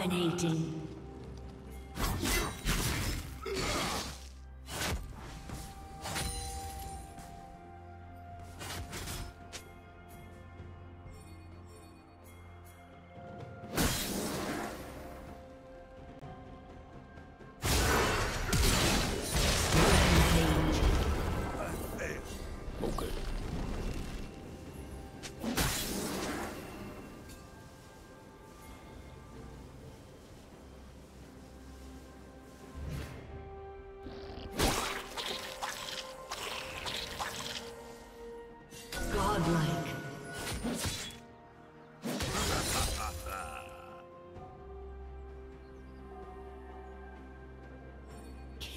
Dominating.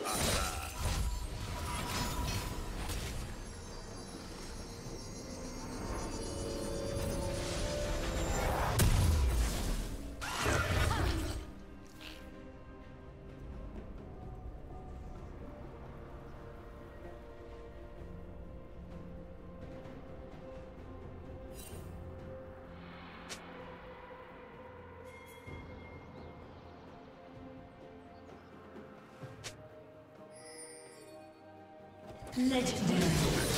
Ha ha ha! Legendary.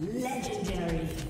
Legendary.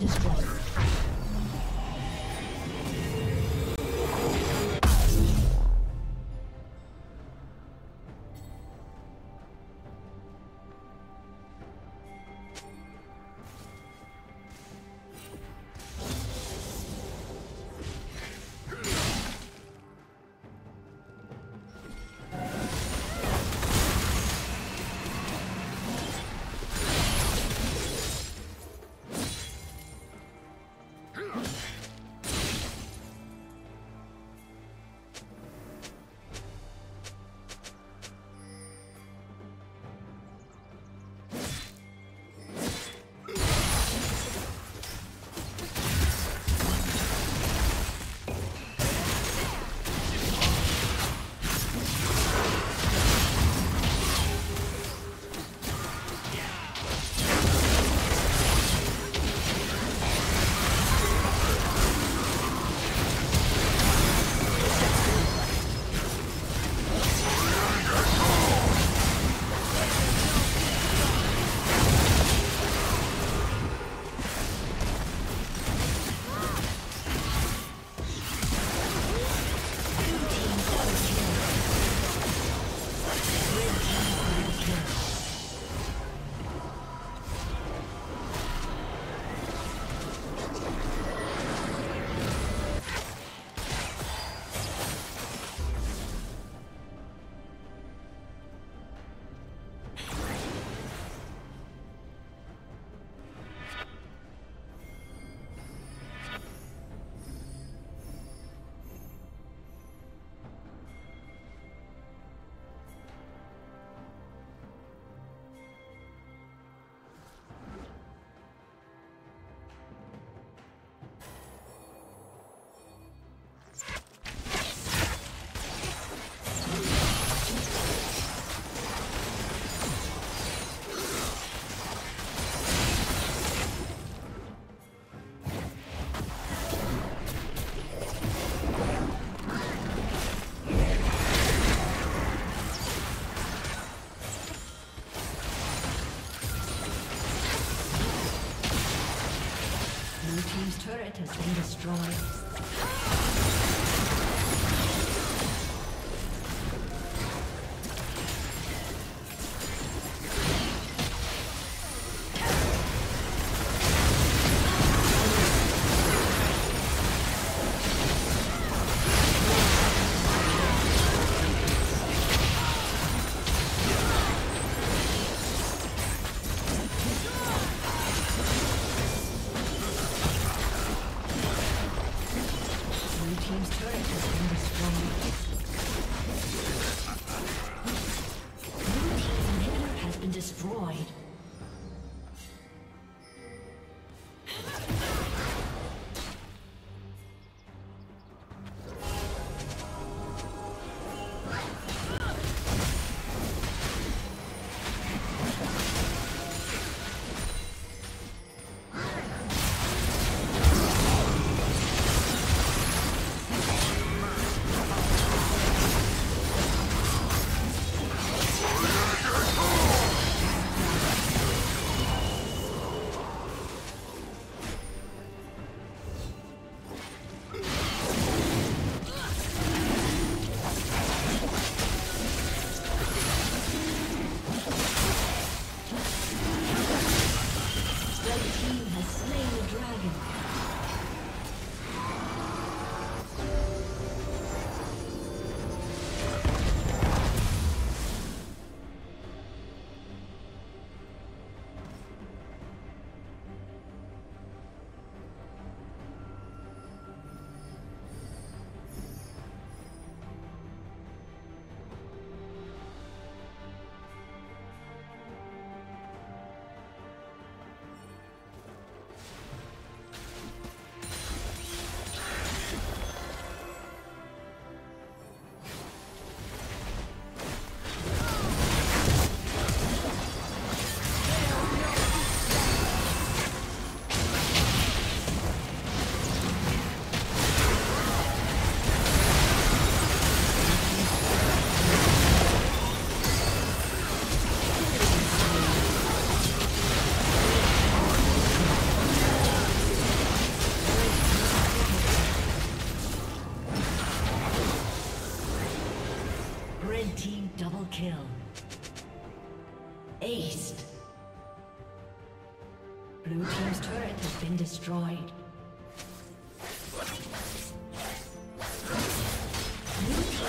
Destroyed. Destroyed.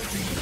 Blue Team's